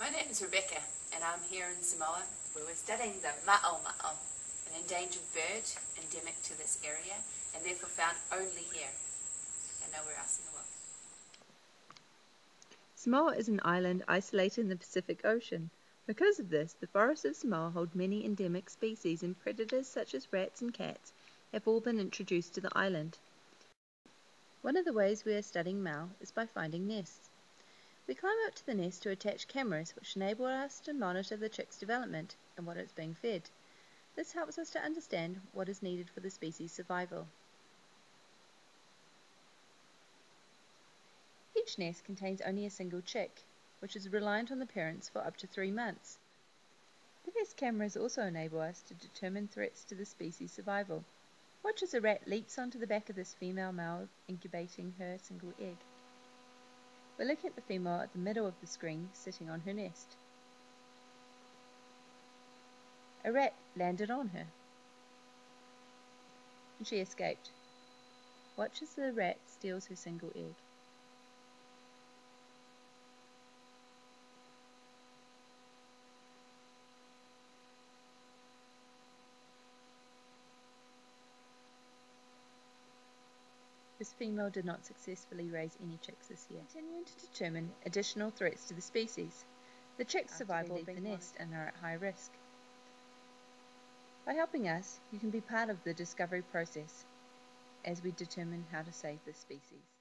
My name is Rebecca and I'm here in Samoa where we're studying the ma'o ma'o, an endangered bird endemic to this area and therefore found only here and nowhere else in the world. Samoa is an island isolated in the Pacific Ocean. Because of this, the forests of Samoa hold many endemic species and predators such as rats and cats have all been introduced to the island. One of the ways we are studying ma'o is by finding nests. We climb up to the nest to attach cameras which enable us to monitor the chick's development and what it's being fed. This helps us to understand what is needed for the species' survival. Each nest contains only a single chick, which is reliant on the parents for up to three months. The nest cameras also enable us to determine threats to the species' survival. Watch as a rat leaps onto the back of this female ma'o incubating her single egg. We're looking at the female at the middle of the screen sitting on her nest. A rat landed on her and she escaped. Watch as the rat steals her single egg. This female did not successfully raise any chicks this year. Continuing to determine additional threats to the species. The chicks survive leave the nest and are at high risk. By helping us, you can be part of the discovery process as we determine how to save this species.